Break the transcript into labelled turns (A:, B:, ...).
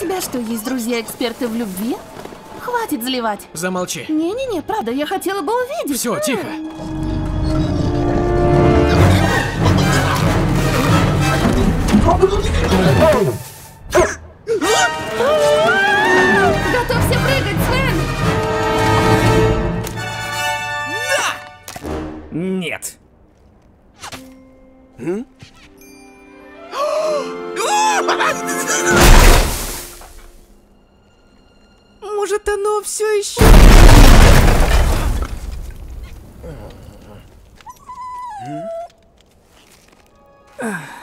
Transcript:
A: тебя что, есть друзья-эксперты в любви? Хватит заливать.
B: Замолчи.
A: Не-не-не, правда, я хотела бы увидеть.
B: Все, тихо.
A: Готовься прыгать, Свен!
B: Нет. Может, оно все еще... Ах.